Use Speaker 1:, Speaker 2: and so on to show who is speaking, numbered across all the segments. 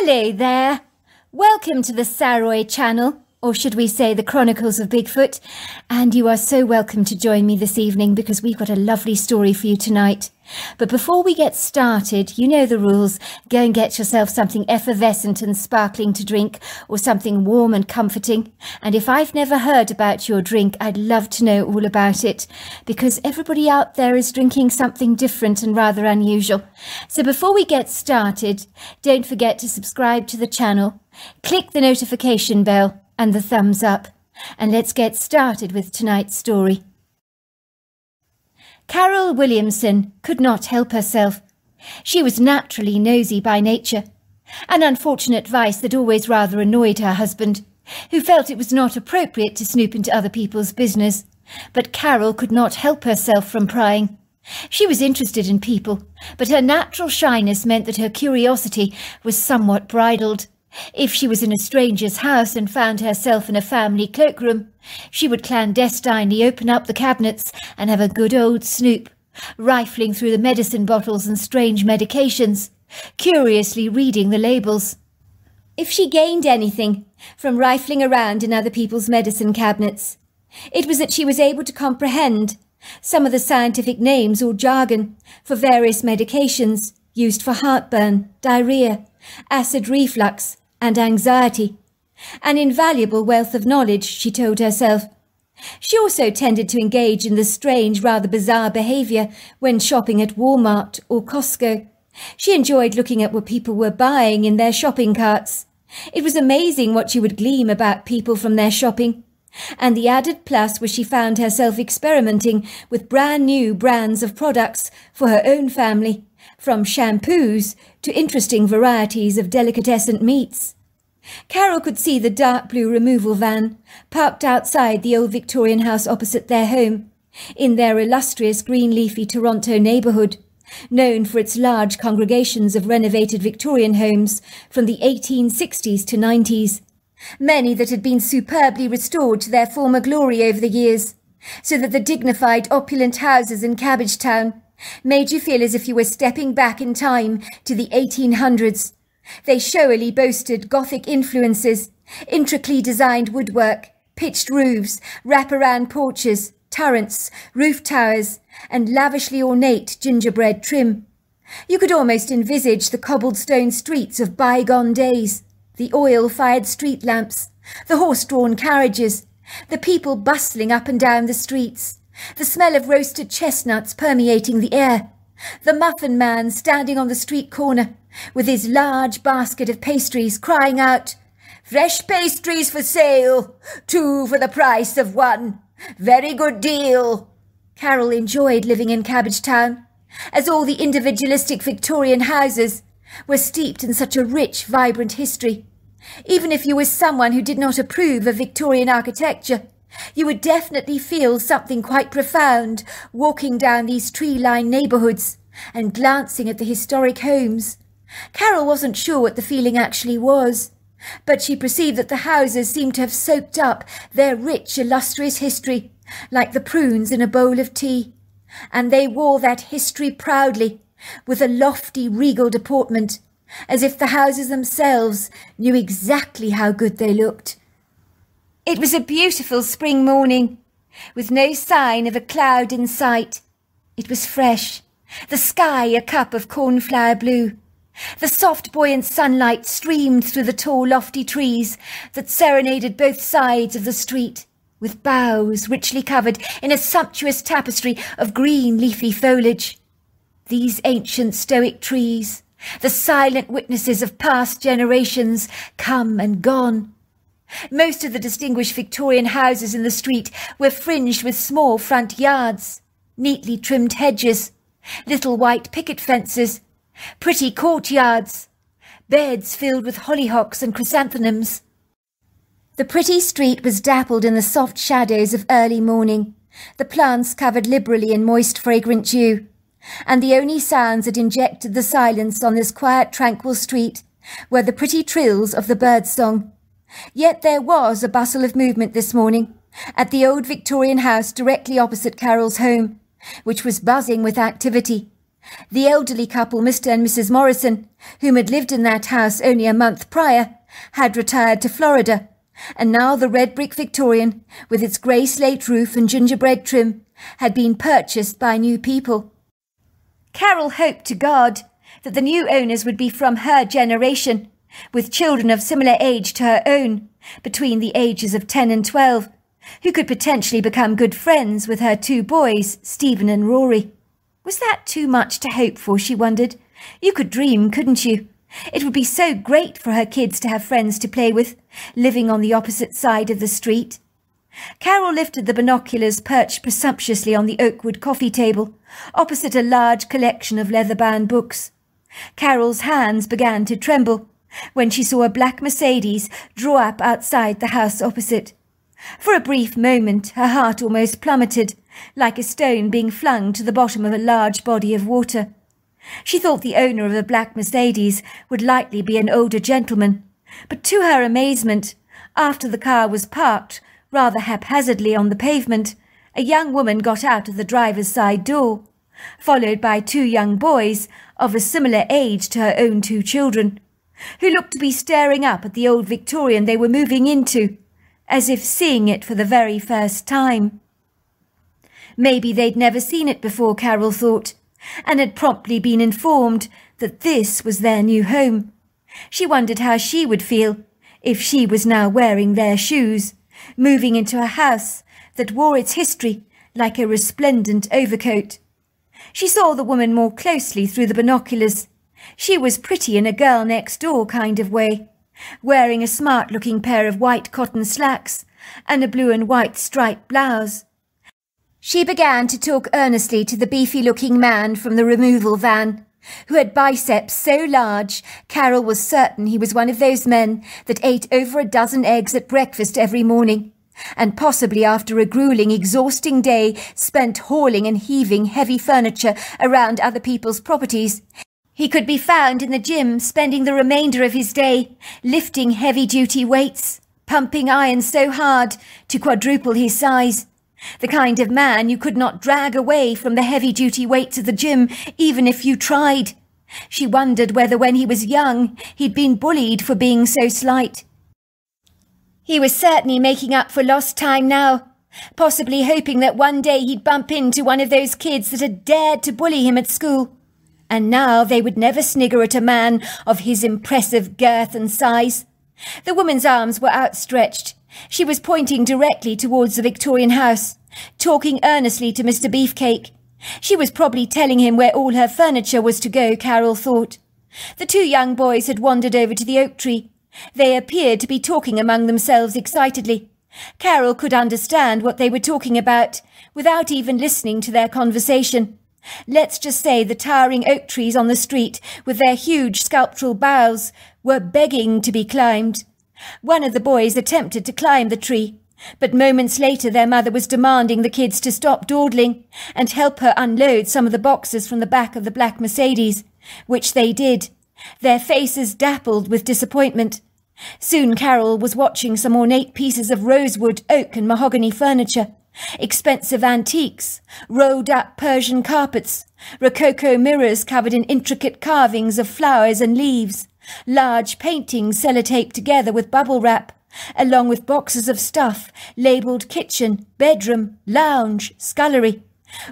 Speaker 1: Hello there. Welcome to the Saroy channel, or should we say the Chronicles of Bigfoot. And you are so welcome to join me this evening because we've got a lovely story for you tonight. But before we get started, you know the rules. Go and get yourself something effervescent and sparkling to drink, or something warm and comforting. And if I've never heard about your drink, I'd love to know all about it, because everybody out there is drinking something different and rather unusual. So before we get started, don't forget to subscribe to the channel, click the notification bell and the thumbs up, and let's get started with tonight's story. Carol Williamson could not help herself. She was naturally nosy by nature, an unfortunate vice that always rather annoyed her husband, who felt it was not appropriate to snoop into other people's business. But Carol could not help herself from prying. She was interested in people, but her natural shyness meant that her curiosity was somewhat bridled. If she was in a stranger's house and found herself in a family cloakroom, she would clandestinely open up the cabinets and have a good old snoop, rifling through the medicine bottles and strange medications, curiously reading the labels. If she gained anything from rifling around in other people's medicine cabinets, it was that she was able to comprehend some of the scientific names or jargon for various medications used for heartburn, diarrhea, acid reflux, and anxiety. An invaluable wealth of knowledge, she told herself. She also tended to engage in the strange, rather bizarre behaviour when shopping at Walmart or Costco. She enjoyed looking at what people were buying in their shopping carts. It was amazing what she would glean about people from their shopping. And the added plus was she found herself experimenting with brand new brands of products for her own family, from shampoos to interesting varieties of delicatessen meats. Carol could see the dark blue removal van, parked outside the old Victorian house opposite their home, in their illustrious green leafy Toronto neighbourhood, known for its large congregations of renovated Victorian homes from the 1860s to 90s, many that had been superbly restored to their former glory over the years, so that the dignified opulent houses in Cabbagetown made you feel as if you were stepping back in time to the 1800s they showily boasted Gothic influences, intricately designed woodwork, pitched roofs, wraparound porches, turrets, roof towers, and lavishly ornate gingerbread trim. You could almost envisage the cobblestone streets of bygone days, the oil-fired street lamps, the horse-drawn carriages, the people bustling up and down the streets, the smell of roasted chestnuts permeating the air, the muffin man standing on the street corner, with his large basket of pastries, crying out, Fresh pastries for sale, two for the price of one. Very good deal. Carol enjoyed living in Cabbagetown, as all the individualistic Victorian houses were steeped in such a rich, vibrant history. Even if you were someone who did not approve of Victorian architecture, you would definitely feel something quite profound walking down these tree-lined neighbourhoods and glancing at the historic homes Carol wasn't sure what the feeling actually was, but she perceived that the houses seemed to have soaked up their rich, illustrious history, like the prunes in a bowl of tea, and they wore that history proudly, with a lofty, regal deportment, as if the houses themselves knew exactly how good they looked. It was a beautiful spring morning, with no sign of a cloud in sight. It was fresh, the sky a cup of cornflower blue, the soft, buoyant sunlight streamed through the tall, lofty trees that serenaded both sides of the street, with boughs richly covered in a sumptuous tapestry of green, leafy foliage. These ancient, stoic trees, the silent witnesses of past generations, come and gone. Most of the distinguished Victorian houses in the street were fringed with small front yards, neatly trimmed hedges, little white picket fences, pretty courtyards, beds filled with hollyhocks and chrysanthemums. The pretty street was dappled in the soft shadows of early morning, the plants covered liberally in moist, fragrant dew, and the only sounds that injected the silence on this quiet, tranquil street were the pretty trills of the bird song. Yet there was a bustle of movement this morning at the old Victorian house directly opposite Carol's home, which was buzzing with activity The elderly couple, Mr. and Mrs. Morrison, whom had lived in that house only a month prior, had retired to Florida, and now the red brick Victorian, with its grey slate roof and gingerbread trim, had been purchased by new people. Carol hoped to God that the new owners would be from her generation, with children of similar age to her own, between the ages of ten and twelve, who could potentially become good friends with her two boys, Stephen and Rory. Was that too much to hope for, she wondered? You could dream, couldn't you? It would be so great for her kids to have friends to play with, living on the opposite side of the street. Carol lifted the binoculars perched presumptuously on the oakwood coffee table, opposite a large collection of leather-bound books. Carol's hands began to tremble when she saw a black Mercedes draw up outside the house opposite. For a brief moment her heart almost plummeted, like a stone being flung to the bottom of a large body of water. She thought the owner of the black Mercedes would likely be an older gentleman, but to her amazement, after the car was parked rather haphazardly on the pavement, a young woman got out of the driver's side door, followed by two young boys of a similar age to her own two children, who looked to be staring up at the old Victorian they were moving into, as if seeing it for the very first time. Maybe they'd never seen it before, Carol thought, and had promptly been informed that this was their new home. She wondered how she would feel if she was now wearing their shoes, moving into a house that wore its history like a resplendent overcoat. She saw the woman more closely through the binoculars. She was pretty in a girl next door kind of way, wearing a smart-looking pair of white cotton slacks and a blue and white striped blouse. She began to talk earnestly to the beefy-looking man from the removal van, who had biceps so large Carol was certain he was one of those men that ate over a dozen eggs at breakfast every morning, and possibly after a grueling, exhausting day spent hauling and heaving heavy furniture around other people's properties, he could be found in the gym spending the remainder of his day lifting heavy-duty weights, pumping iron so hard to quadruple his size, the kind of man you could not drag away from the heavy-duty weights of the gym, even if you tried. She wondered whether when he was young he'd been bullied for being so slight. He was certainly making up for lost time now, possibly hoping that one day he'd bump into one of those kids that had dared to bully him at school. And now they would never snigger at a man of his impressive girth and size. The woman's arms were outstretched, she was pointing directly towards the Victorian house, talking earnestly to Mr. Beefcake. She was probably telling him where all her furniture was to go, Carol thought. The two young boys had wandered over to the oak tree. They appeared to be talking among themselves excitedly. Carol could understand what they were talking about, without even listening to their conversation. Let's just say the towering oak trees on the street, with their huge sculptural boughs, were begging to be climbed. One of the boys attempted to climb the tree, but moments later their mother was demanding the kids to stop dawdling and help her unload some of the boxes from the back of the black Mercedes, which they did, their faces dappled with disappointment. Soon Carol was watching some ornate pieces of rosewood, oak and mahogany furniture, expensive antiques, rolled up Persian carpets, rococo mirrors covered in intricate carvings of flowers and leaves, large paintings sellotaped together with bubble wrap, along with boxes of stuff labelled kitchen, bedroom, lounge, scullery.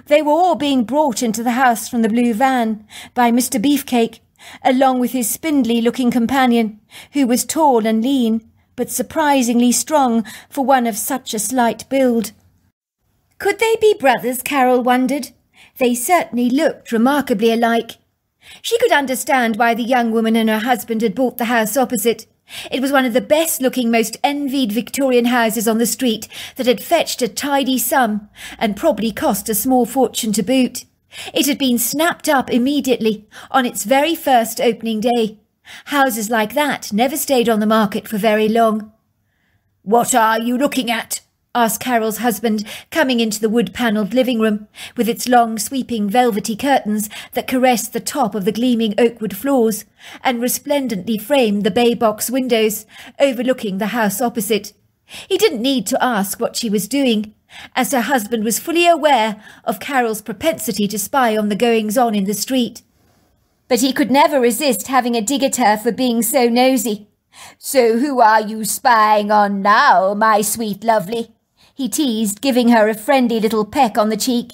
Speaker 1: They were all being brought into the house from the blue van by Mr. Beefcake, along with his spindly-looking companion, who was tall and lean, but surprisingly strong for one of such a slight build. Could they be brothers, Carol wondered? They certainly looked remarkably alike. She could understand why the young woman and her husband had bought the house opposite. It was one of the best-looking, most envied Victorian houses on the street that had fetched a tidy sum, and probably cost a small fortune to boot. It had been snapped up immediately, on its very first opening day. Houses like that never stayed on the market for very long.
Speaker 2: What are you looking at?
Speaker 1: asked Carol's husband, coming into the wood-panelled living room, with its long, sweeping, velvety curtains that caressed the top of the gleaming oakwood floors, and resplendently framed the bay box windows, overlooking the house opposite. He didn't need to ask what she was doing. As her husband was fully aware of Carol's propensity to spy on the goings on in the street. But he could never resist having a dig at her for being so nosy. So who are you spying on now, my sweet lovely? He teased, giving her a friendly little peck on the cheek.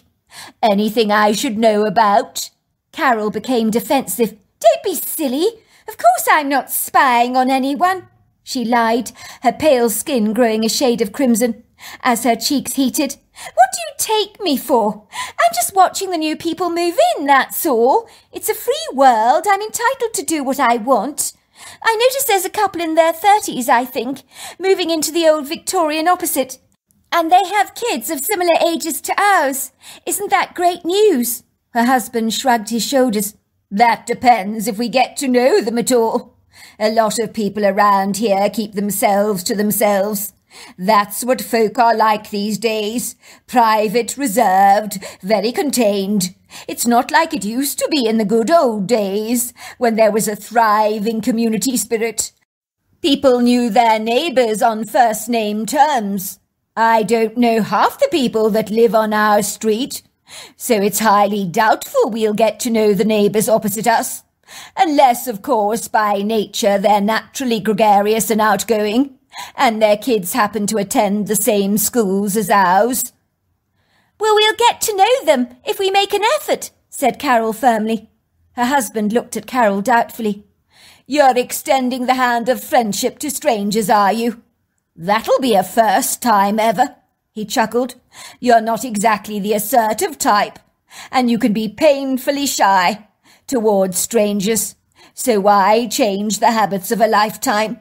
Speaker 1: Anything I should know about? Carol became defensive. Don't be silly. Of course I'm not spying on anyone. She lied, her pale skin growing a shade of crimson as her cheeks heated. What do you take me for? I'm just watching the new people move in, that's all. It's a free world. I'm entitled to do what I want. I notice there's a couple in their thirties, I think, moving into the old Victorian opposite. And they have kids of similar ages to ours. Isn't that great news? Her husband shrugged his shoulders. That depends if we get to know them at all. A lot of people around here keep themselves to themselves. That's what folk are like these days. Private, reserved, very contained. It's not like it used to be in the good old days, when there was a thriving community spirit. People knew their neighbours on first name terms. I don't know half the people that live on our street, so it's highly doubtful we'll get to know the neighbours opposite us. Unless, of course, by nature they're naturally gregarious and outgoing and their kids happen to attend the same schools as ours. Well, we'll get to know them if we make an effort, said Carol firmly. Her husband looked at Carol doubtfully. You're extending the hand of friendship to strangers, are you? That'll be a first time ever, he chuckled. You're not exactly the assertive type, and you can be painfully shy towards strangers. So why change the habits of a lifetime?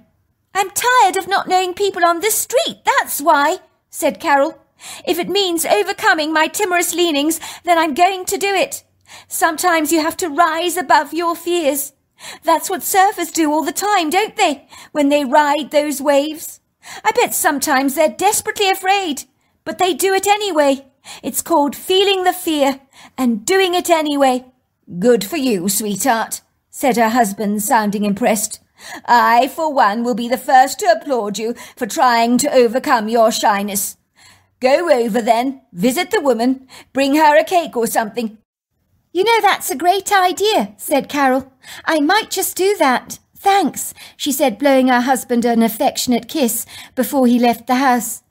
Speaker 1: I'm tired of not knowing people on this street, that's why, said Carol. If it means overcoming my timorous leanings, then I'm going to do it. Sometimes you have to rise above your fears. That's what surfers do all the time, don't they, when they ride those waves? I bet sometimes they're desperately afraid, but they do it anyway. It's called feeling the fear and doing it anyway. Good for you, sweetheart, said her husband, sounding impressed. I, for one, will be the first to applaud you for trying to overcome your shyness. Go over then, visit the woman, bring her a cake or something. You know, that's a great idea, said Carol. I might just do that. Thanks, she said, blowing her husband an affectionate kiss before he left the house.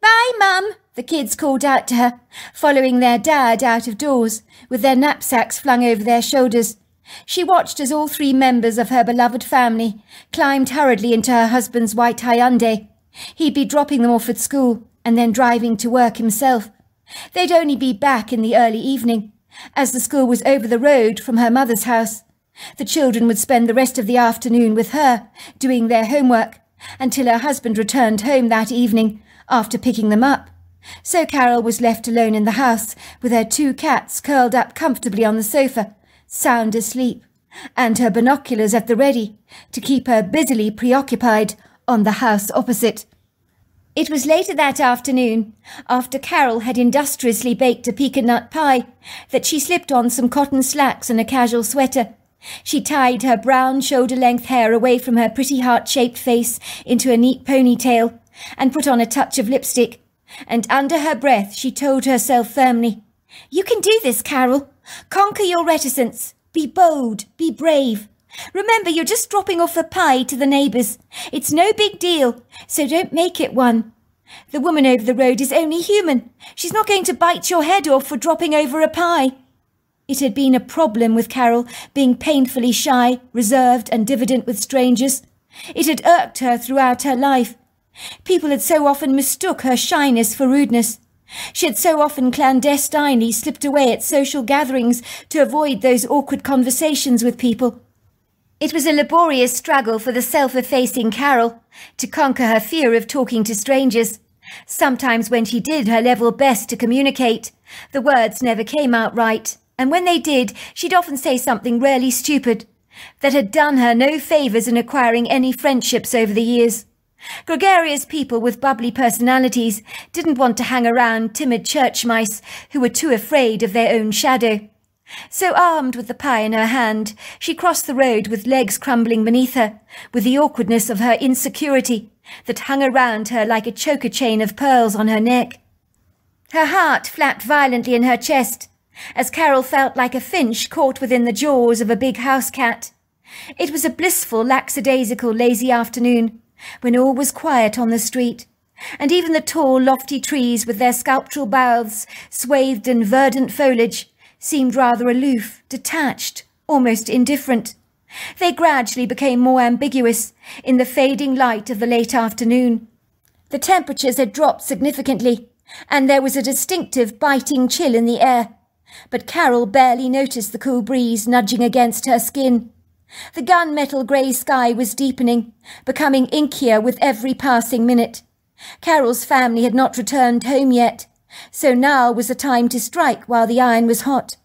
Speaker 1: Bye, Mum, the kids called out to her, following their dad out of doors, with their knapsacks flung over their shoulders. She watched as all three members of her beloved family climbed hurriedly into her husband's white Hyundai. He'd be dropping them off at school and then driving to work himself. They'd only be back in the early evening, as the school was over the road from her mother's house. The children would spend the rest of the afternoon with her, doing their homework, until her husband returned home that evening after picking them up. So Carol was left alone in the house with her two cats curled up comfortably on the sofa sound asleep, and her binoculars at the ready to keep her busily preoccupied on the house opposite. It was later that afternoon, after Carol had industriously baked a pecan nut pie, that she slipped on some cotton slacks and a casual sweater. She tied her brown shoulder-length hair away from her pretty heart-shaped face into a neat ponytail and put on a touch of lipstick. And under her breath she told herself firmly, You can do this, Carol. Conquer your reticence. Be bold. Be brave. Remember, you're just dropping off a pie to the neighbours. It's no big deal, so don't make it one. The woman over the road is only human. She's not going to bite your head off for dropping over a pie. It had been a problem with Carol, being painfully shy, reserved, and diffident with strangers. It had irked her throughout her life. People had so often mistook her shyness for rudeness. She had so often clandestinely slipped away at social gatherings to avoid those awkward conversations with people. It was a laborious struggle for the self-effacing Carol to conquer her fear of talking to strangers. Sometimes when she did her level best to communicate, the words never came out right, and when they did, she'd often say something really stupid that had done her no favours in acquiring any friendships over the years. Gregarious people with bubbly personalities didn't want to hang around timid church mice who were too afraid of their own shadow. So armed with the pie in her hand, she crossed the road with legs crumbling beneath her, with the awkwardness of her insecurity that hung around her like a choker chain of pearls on her neck. Her heart flapped violently in her chest as Carol felt like a finch caught within the jaws of a big house cat. It was a blissful, lackadaisical, lazy afternoon when all was quiet on the street, and even the tall, lofty trees with their sculptural boughs swathed in verdant foliage seemed rather aloof, detached, almost indifferent. They gradually became more ambiguous in the fading light of the late afternoon. The temperatures had dropped significantly, and there was a distinctive biting chill in the air, but Carol barely noticed the cool breeze nudging against her skin. The gunmetal grey sky was deepening, becoming inkier with every passing minute. Carol's family had not returned home yet, so now was the time to strike while the iron was hot.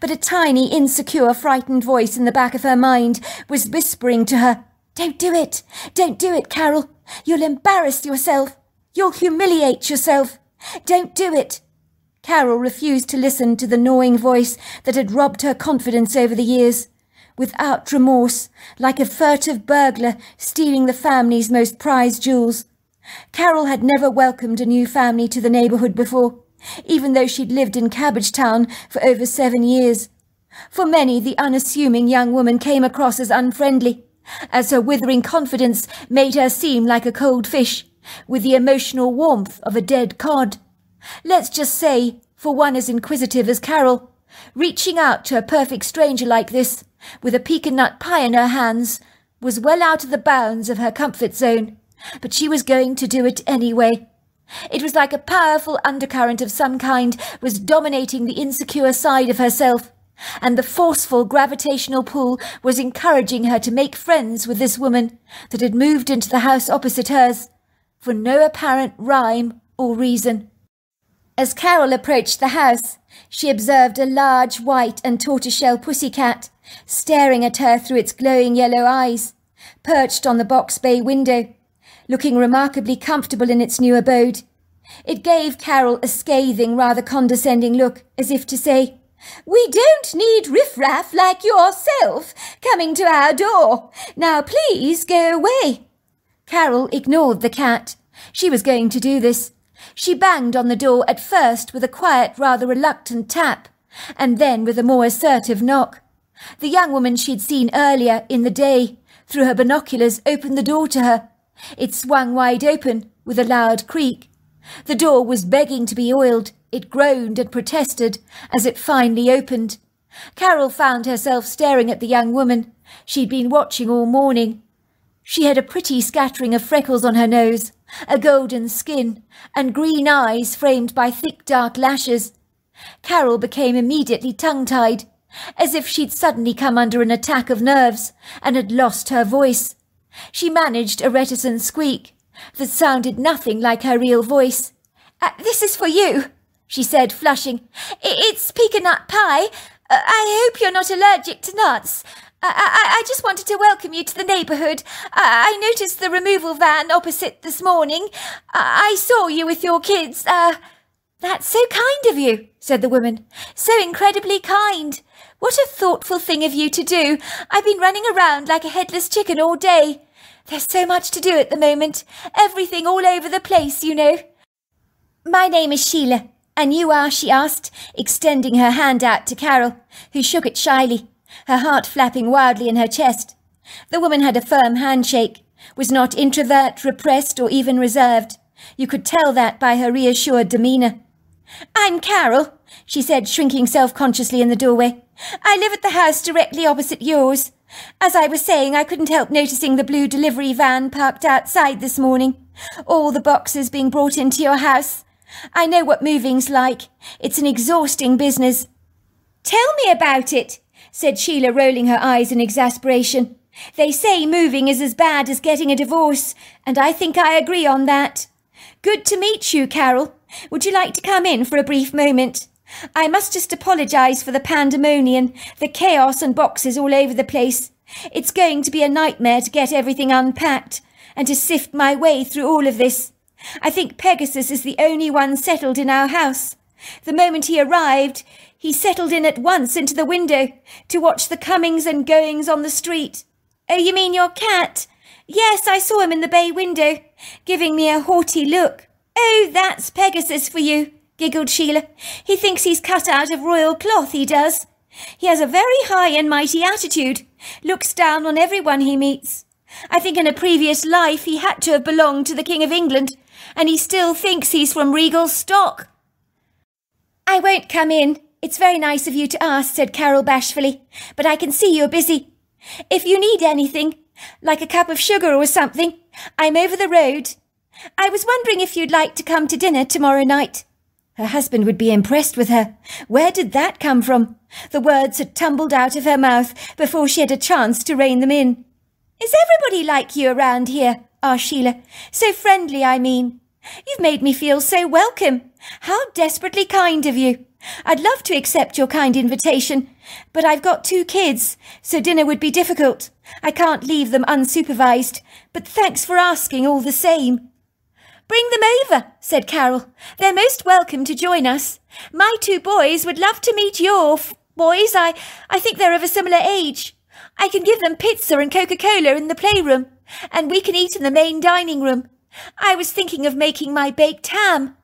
Speaker 1: But a tiny, insecure, frightened voice in the back of her mind was whispering to her, Don't do it! Don't do it, Carol! You'll embarrass yourself! You'll humiliate yourself! Don't do it! Carol refused to listen to the gnawing voice that had robbed her confidence over the years. Without remorse, like a furtive burglar stealing the family's most prized jewels. Carol had never welcomed a new family to the neighbourhood before, even though she'd lived in Cabbagetown for over seven years. For many, the unassuming young woman came across as unfriendly, as her withering confidence made her seem like a cold fish, with the emotional warmth of a dead cod. Let's just say, for one as inquisitive as Carol, reaching out to a perfect stranger like this, with a pecan nut pie in her hands, was well out of the bounds of her comfort zone, but she was going to do it anyway. It was like a powerful undercurrent of some kind was dominating the insecure side of herself, and the forceful gravitational pull was encouraging her to make friends with this woman that had moved into the house opposite hers, for no apparent rhyme or reason. As Carol approached the house, she observed a large white and tortoiseshell pussy cat staring at her through its glowing yellow eyes, perched on the box bay window, looking remarkably comfortable in its new abode. It gave Carol a scathing, rather condescending look, as if to say, We don't need riffraff like yourself coming to our door. Now please go away. Carol ignored the cat. She was going to do this, she banged on the door at first with a quiet, rather reluctant tap, and then with a more assertive knock. The young woman she'd seen earlier in the day, through her binoculars, opened the door to her. It swung wide open, with a loud creak. The door was begging to be oiled. It groaned and protested as it finally opened. Carol found herself staring at the young woman she'd been watching all morning. She had a pretty scattering of freckles on her nose, a golden skin, and green eyes framed by thick dark lashes. Carol became immediately tongue-tied, as if she'd suddenly come under an attack of nerves and had lost her voice. She managed a reticent squeak that sounded nothing like her real voice. Uh, this is for you, she said, flushing. It's pecan nut pie. Uh, I hope you're not allergic to nuts. I, I, just wanted to welcome you to the neighbourhood. I, I, noticed the removal van opposite this morning. I, I saw you with your kids. Uh, that's so kind of you, said the woman. So incredibly kind. What a thoughtful thing of you to do. I've been running around like a headless chicken all day. There's so much to do at the moment. Everything all over the place, you know. My name is Sheila. And you are, she asked, extending her hand out to Carol, who shook it shyly her heart flapping wildly in her chest. The woman had a firm handshake, was not introvert, repressed, or even reserved. You could tell that by her reassured demeanour. I'm Carol, she said, shrinking self-consciously in the doorway. I live at the house directly opposite yours. As I was saying, I couldn't help noticing the blue delivery van parked outside this morning. All the boxes being brought into your house. I know what moving's like. It's an exhausting business. Tell me about it, said Sheila, rolling her eyes in exasperation. They say moving is as bad as getting a divorce, and I think I agree on that. Good to meet you, Carol. Would you like to come in for a brief moment? I must just apologise for the pandemonium, the chaos and boxes all over the place. It's going to be a nightmare to get everything unpacked and to sift my way through all of this. I think Pegasus is the only one settled in our house. The moment he arrived, he settled in at once into the window to watch the comings and goings on the street. Oh, you mean your cat? Yes, I saw him in the bay window, giving me a haughty look. Oh, that's Pegasus for you, giggled Sheila. He thinks he's cut out of royal cloth, he does. He has a very high and mighty attitude, looks down on everyone he meets. I think in a previous life he had to have belonged to the King of England, and he still thinks he's from regal stock. I won't come in. It's very nice of you to ask, said Carol bashfully, but I can see you're busy. If you need anything, like a cup of sugar or something, I'm over the road. I was wondering if you'd like to come to dinner tomorrow night. Her husband would be impressed with her. Where did that come from? The words had tumbled out of her mouth before she had a chance to rein them in. Is everybody like you around here? asked Sheila. So friendly, I mean. You've made me feel so welcome. How desperately kind of you. I'd love to accept your kind invitation, but I've got two kids, so dinner would be difficult. I can't leave them unsupervised, but thanks for asking all the same. Bring them over, said Carol. They're most welcome to join us. My two boys would love to meet your boys. I, I think they're of a similar age. I can give them pizza and Coca-Cola in the playroom, and we can eat in the main dining room. I was thinking of making my baked ham.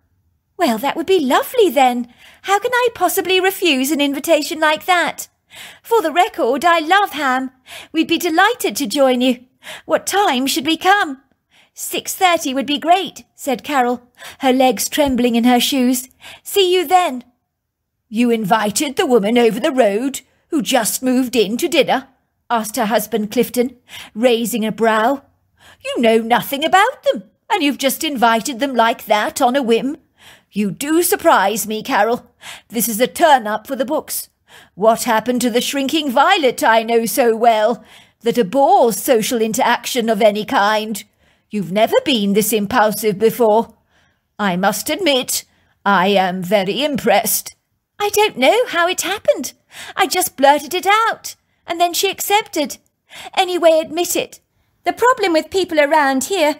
Speaker 1: Well, that would be lovely then. How can I possibly refuse an invitation like that? For the record, I love ham. We'd be delighted to join you. What time should we come? Six thirty would be great, said Carol, her legs trembling in her shoes. See you then.
Speaker 2: You invited the woman over the road who just moved in to dinner? asked her husband Clifton, raising a brow. You know nothing about them, and you've just invited them like that on a whim. You do surprise me, Carol. This is a turn up for the books. What happened to the shrinking violet I know so well, that abhors social interaction of any kind? You've never been this impulsive before. I must admit, I am very impressed.
Speaker 1: I don't know how it happened. I just blurted it out, and then she accepted. Anyway, admit it. The problem with people around here,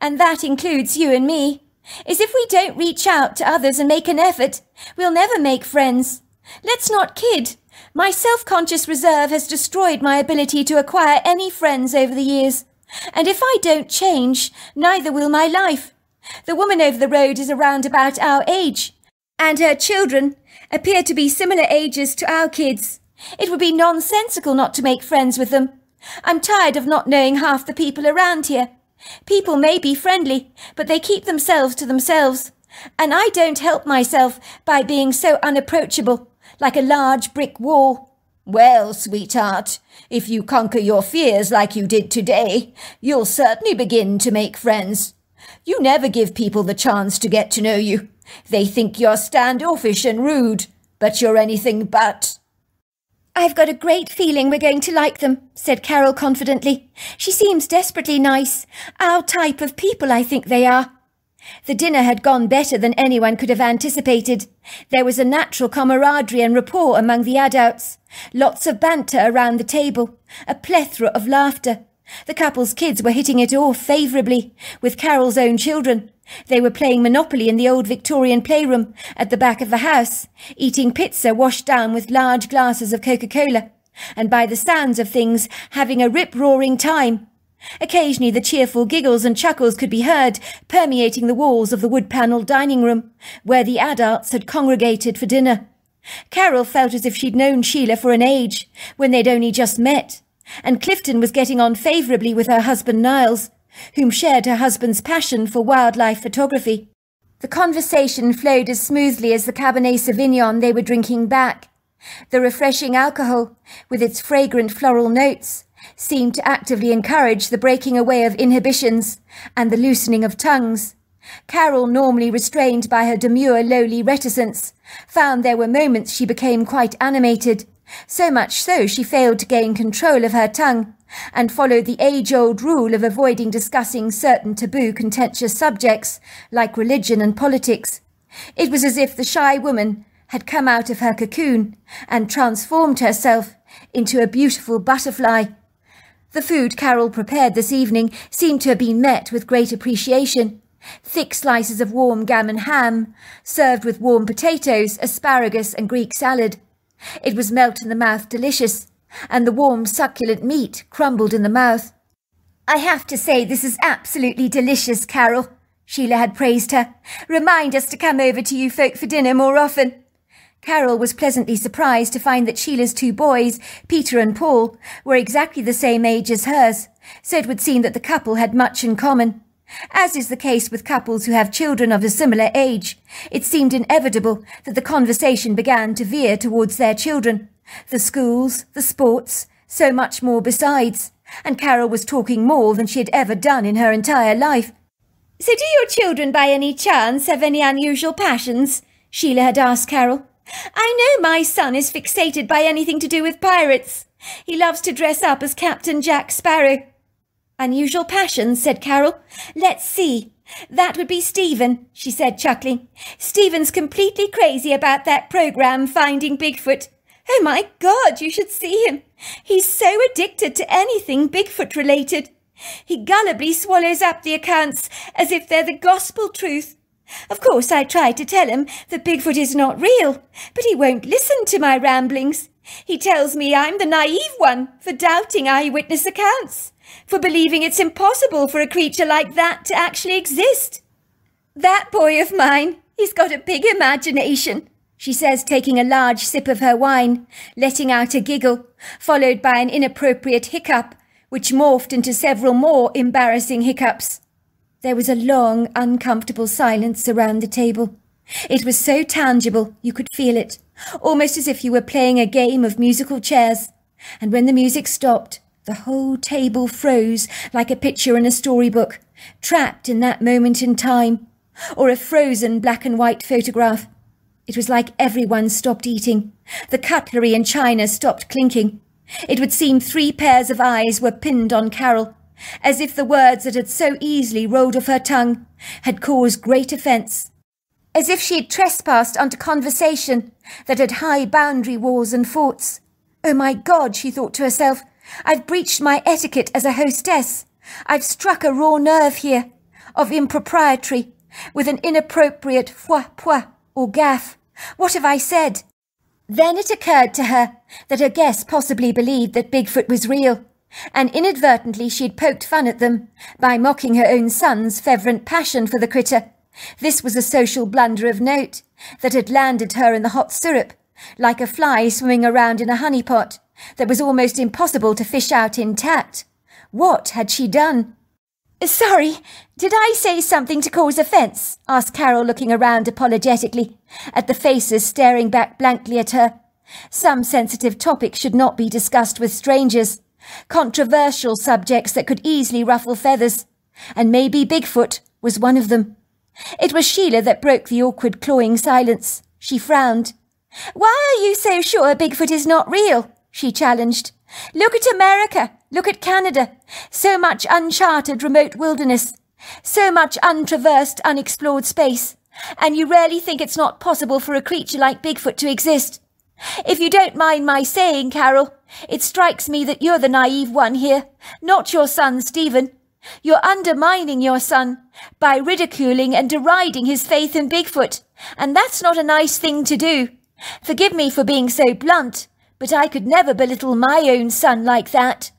Speaker 1: and that includes you and me, is if we don't reach out to others and make an effort, we'll never make friends. Let's not kid. My self-conscious reserve has destroyed my ability to acquire any friends over the years. And if I don't change, neither will my life. The woman over the road is around about our age, and her children appear to be similar ages to our kids. It would be nonsensical not to make friends with them. I'm tired of not knowing half the people around here. People may be friendly, but they keep themselves to themselves. And I don't help myself by being so unapproachable, like a large brick wall.
Speaker 2: Well, sweetheart, if you conquer your fears like you did today, you'll certainly begin to make friends. You never give people the chance to get to know you. They think you're standoffish and rude, but you're anything but.
Speaker 1: I've got a great feeling we're going to like them, said Carol confidently. She seems desperately nice. Our type of people, I think they are. The dinner had gone better than anyone could have anticipated. There was a natural camaraderie and rapport among the adults. Lots of banter around the table. A plethora of laughter. The couple's kids were hitting it off favourably, with Carol's own children. They were playing Monopoly in the old Victorian playroom at the back of the house, eating pizza washed down with large glasses of Coca-Cola, and by the sounds of things having a rip-roaring time. Occasionally the cheerful giggles and chuckles could be heard permeating the walls of the wood-panelled dining room, where the adults had congregated for dinner. Carol felt as if she'd known Sheila for an age, when they'd only just met, and Clifton was getting on favourably with her husband Niles, whom shared her husband's passion for wildlife photography. The conversation flowed as smoothly as the Cabernet Sauvignon they were drinking back. The refreshing alcohol, with its fragrant floral notes, seemed to actively encourage the breaking away of inhibitions and the loosening of tongues. Carol, normally restrained by her demure, lowly reticence, found there were moments she became quite animated, so much so she failed to gain control of her tongue, and followed the age-old rule of avoiding discussing certain taboo contentious subjects, like religion and politics. It was as if the shy woman had come out of her cocoon and transformed herself into a beautiful butterfly. The food Carol prepared this evening seemed to have been met with great appreciation. Thick slices of warm gammon ham, served with warm potatoes, asparagus and Greek salad. It was melt-in-the-mouth delicious, and the warm, succulent meat crumbled in the mouth. I have to say this is absolutely delicious, Carol, Sheila had praised her. Remind us to come over to you folk for dinner more often. Carol was pleasantly surprised to find that Sheila's two boys, Peter and Paul, were exactly the same age as hers, so it would seem that the couple had much in common. As is the case with couples who have children of a similar age, it seemed inevitable that the conversation began to veer towards their children, the schools, the sports, so much more besides, and Carol was talking more than she had ever done in her entire life. So do your children by any chance have any unusual passions? Sheila had asked Carol. I know my son is fixated by anything to do with pirates. He loves to dress up as Captain Jack Sparrow. Unusual passions, said Carol. Let's see. That would be Stephen, she said, chuckling. Stephen's completely crazy about that program, Finding Bigfoot. Oh my God, you should see him. He's so addicted to anything Bigfoot related. He gullibly swallows up the accounts as if they're the gospel truth. Of course, I try to tell him that Bigfoot is not real, but he won't listen to my ramblings. He tells me I'm the naive one for doubting eyewitness accounts, for believing it's impossible for a creature like that to actually exist. That boy of mine, he's got a big imagination, she says, taking a large sip of her wine, letting out a giggle, followed by an inappropriate hiccup, which morphed into several more embarrassing hiccups. There was a long, uncomfortable silence around the table. It was so tangible you could feel it, almost as if you were playing a game of musical chairs. And when the music stopped, the whole table froze like a picture in a storybook, trapped in that moment in time, or a frozen black and white photograph. It was like everyone stopped eating. The cutlery and china stopped clinking. It would seem three pairs of eyes were pinned on Carol, as if the words that had so easily rolled off her tongue had caused great offence, as if she had trespassed onto conversation that had high boundary walls and forts. Oh my God, she thought to herself, I've breached my etiquette as a hostess. I've struck a raw nerve here of impropriety with an inappropriate faux pas or gaffe. What have I said? Then it occurred to her that her guests possibly believed that Bigfoot was real and inadvertently she had poked fun at them by mocking her own son's fervent passion for the critter. This was a social blunder of note that had landed her in the hot syrup, like a fly swimming around in a honey pot that was almost impossible to fish out intact. What had she done? Sorry, did I say something to cause offence? asked Carol, looking around apologetically at the faces staring back blankly at her. Some sensitive topics should not be discussed with strangers controversial subjects that could easily ruffle feathers, and maybe Bigfoot was one of them. It was Sheila that broke the awkward clawing silence. She frowned. Why are you so sure Bigfoot is not real? She challenged. Look at America. Look at Canada. So much uncharted remote wilderness. So much untraversed, unexplored space. And you really think it's not possible for a creature like Bigfoot to exist? If you don't mind my saying, Carol, it strikes me that you're the naive one here, not your son, Stephen. You're undermining your son by ridiculing and deriding his faith in Bigfoot, and that's not a nice thing to do. Forgive me for being so blunt, but I could never belittle my own son like that.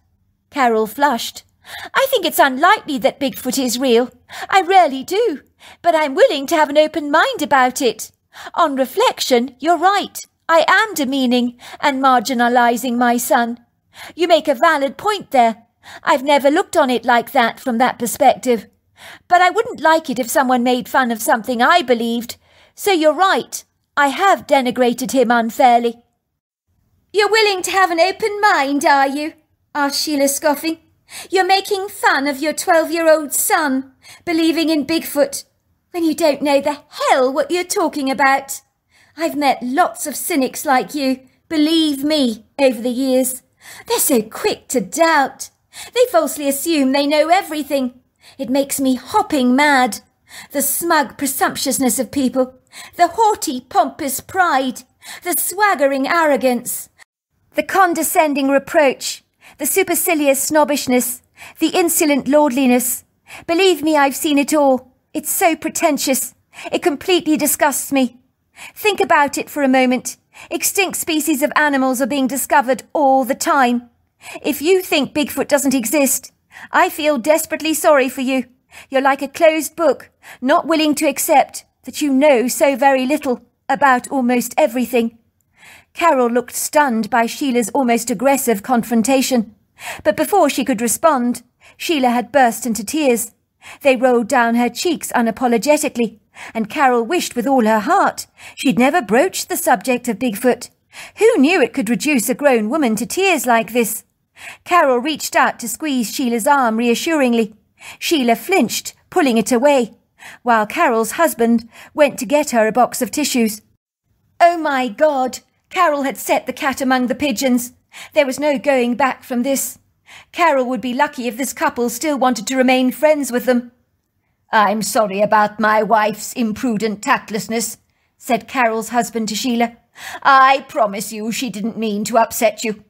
Speaker 1: Carol flushed. I think it's unlikely that Bigfoot is real. I really do. But I'm willing to have an open mind about it. On reflection, you're right. I am demeaning and marginalizing my son. You make a valid point there. I've never looked on it like that from that perspective. But I wouldn't like it if someone made fun of something I believed. So you're right. I have denigrated him unfairly. You're willing to have an open mind, are you? asked Sheila, scoffing. You're making fun of your twelve-year-old son, believing in Bigfoot, when you don't know the hell what you're talking about. I've met lots of cynics like you, believe me, over the years. They're so quick to doubt. They falsely assume they know everything. It makes me hopping mad. The smug presumptuousness of people, the haughty, pompous pride, the swaggering arrogance, the condescending reproach, the supercilious snobbishness, the insolent lordliness. Believe me, I've seen it all. It's so pretentious. It completely disgusts me. Think about it for a moment. Extinct species of animals are being discovered all the time. If you think Bigfoot doesn't exist, I feel desperately sorry for you,
Speaker 2: You're like a closed book, not willing to accept that you know so very little about almost everything. Carol looked stunned by Sheila's almost aggressive confrontation. But before she could respond, Sheila had burst into tears. They rolled down her cheeks unapologetically, and Carol wished with all her heart she'd never broached the subject of Bigfoot. Who knew it could reduce a grown woman to tears like this? Carol reached out to squeeze Sheila's arm reassuringly. Sheila flinched, pulling it away, while Carol's husband went to get her a box of tissues. Oh my God! Carol had set the cat among the pigeons. There was no going back from this. Carol would be lucky if this couple still wanted to remain friends with them. I'm sorry about my wife's imprudent tactlessness, said Carol's husband to Sheila. I promise you she didn't mean to upset you.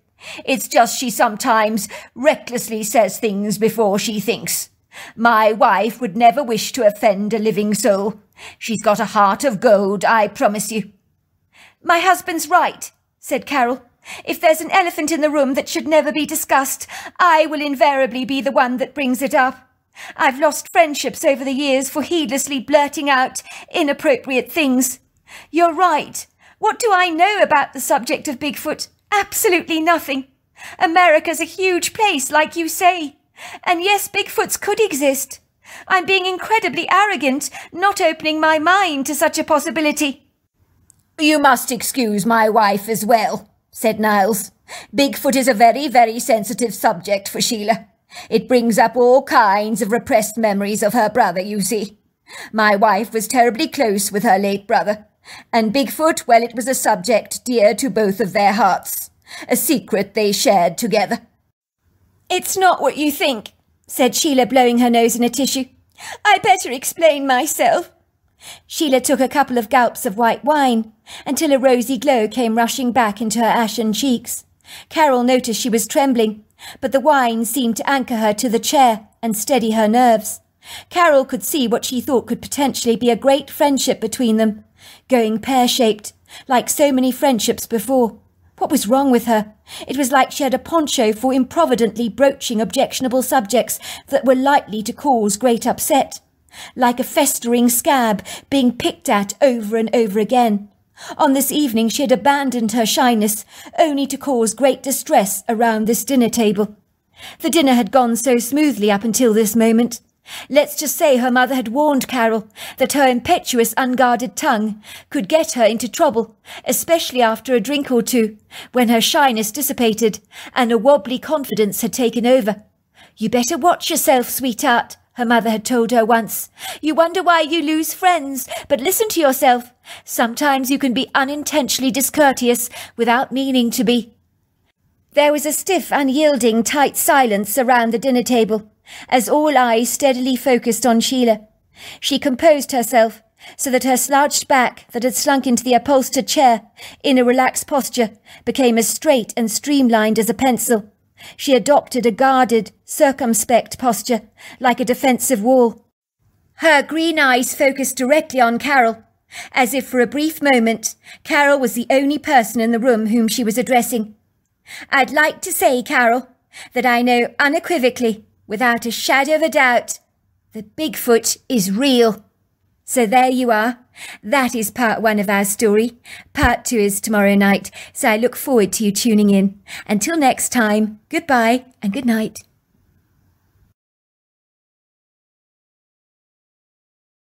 Speaker 2: It's just she sometimes recklessly says things before she thinks. My wife would never wish to offend a living soul. She's got a heart of gold, I promise you. My husband's right, said Carol. If there's an elephant in the room that should never be discussed, I will invariably be the one that brings it up. I've lost friendships over the years for heedlessly blurting out inappropriate things. You're right. What do I know about the subject of Bigfoot? Absolutely nothing. America's a huge place, like you say. And yes, Bigfoots could exist. I'm being incredibly arrogant, not opening my mind to such a possibility. You must excuse my wife as well, said Niles. Bigfoot is a very, very sensitive subject for Sheila. It brings up all kinds of repressed memories of her brother, you see. My wife was terribly close with her late brother, and Bigfoot, well, it was a subject dear to both of their hearts, a secret they shared together. It's not what you think, said Sheila, blowing her nose in a tissue. I better explain myself. Sheila took a couple of gulps of white wine until a rosy glow came rushing back into her ashen cheeks. Carol noticed she was trembling, but the wine seemed to anchor her to the chair and steady her nerves. Carol could see what she thought could potentially be a great friendship between them, going pear-shaped, like so many friendships before. What was wrong with her? It was like she had a poncho for improvidently broaching objectionable subjects that were likely to cause great upset. Like a festering scab being picked at over and over again. On this evening she had abandoned her shyness, only to cause great distress around this dinner table. The dinner had gone so smoothly up until this moment. Let's just say her mother had warned Carol that her impetuous, unguarded tongue could get her into trouble, especially after a drink or two, when her shyness dissipated and a wobbly confidence had taken over. You better watch yourself, sweetheart, her mother had told her once. You wonder why you lose friends, but listen to yourself. Sometimes you can be unintentionally discourteous without meaning to be. There was a stiff, unyielding, tight silence around the dinner table, as all eyes steadily focused on Sheila. She composed herself, so that her slouched back, that had slunk into the upholstered chair, in a relaxed posture, became as straight and streamlined as a pencil. She adopted a guarded, circumspect posture, like a defensive wall. Her green eyes focused directly on Carol, as if for a brief moment Carol was the only person in the room whom she was addressing. I'd like to say, Carol, that I know unequivocally, without a shadow of a doubt, that Bigfoot is real. So there you are. That is part one of our story. Part two is tomorrow night, so I look forward to you tuning in. Until next time, goodbye and good night.